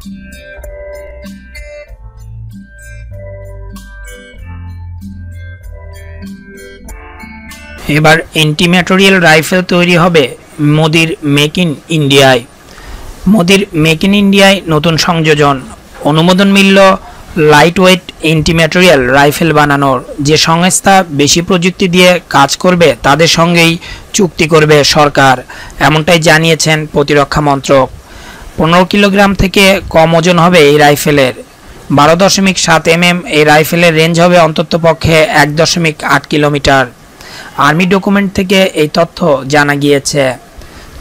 এবার অ্যান্টিম্যাটোরিয়াল রাইফেল তৈরি হবে মোদির মেক ইন ইন্ডিয়ায় মোদির মেক ইন ইন্ডিয়ায় নতুন সংযোজন। অনুমোদন মিলল লাইট ওয়েট অ্যান্টিম্যাটেরিয়াল রাইফেল বানানোর। যে সংস্থা বেশি প্রযুক্তি দিয়ে কাজ করবে, তাদের সঙ্গেই চুক্তি করবে সরকার, এমনটাই জানিয়েছেন প্রতিরক্ষা মন্ত্রক। পনেরো কিলোগ্রাম থেকে কম ওজন হবে এই রাইফেলের। বারো দশমিক সাত এম এম এই রাইফেলের রেঞ্জ হবে অন্ততপক্ষে এক দশমিক আট কিলোমিটার। আর্মি ডকুমেন্ট থেকে এই তথ্য জানা গিয়েছে।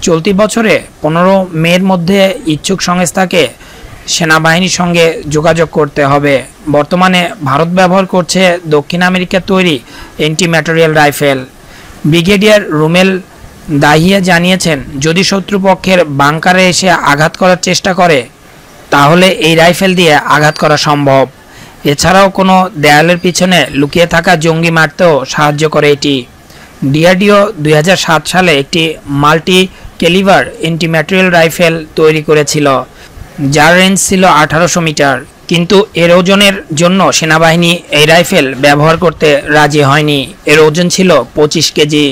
চলতি বছরে পনেরো মের মধ্যে ইচ্ছুক সংস্থাকে সেনাবাহিনীর সঙ্গে যোগাযোগ করতে হবে। বর্তমানে ভারত ব্যবহার করছে দক্ষিণ আমেরিকার তৈরি anti material rifle brigadier Rumel Dahiya জানিয়েছেন, যদি শত্রুপক্ষের বাংকারে এসে আঘাত করার চেষ্টা করে, তাহলে এই রাইফেল দিয়ে আঘাত করা সম্ভব। এছাড়াও কোনো দেয়ালের পিছনে লুকিয়ে থাকা জঙ্গি মারতেও সাহায্য করে এটি। ডিআরডিও দুই হাজার সাত সালে একটি মাল্টি ক্যালিভার অ্যান্টিম্যাটেরিয়াল রাইফেল তৈরি করেছিল, যার রেঞ্জ ছিল আঠারোশো মিটার। কিন্তু এর ওজনের জন্য সেনাবাহিনী এই রাইফেল ব্যবহার করতে রাজি হয়নি। এর ওজন ছিল পঁচিশ কেজি।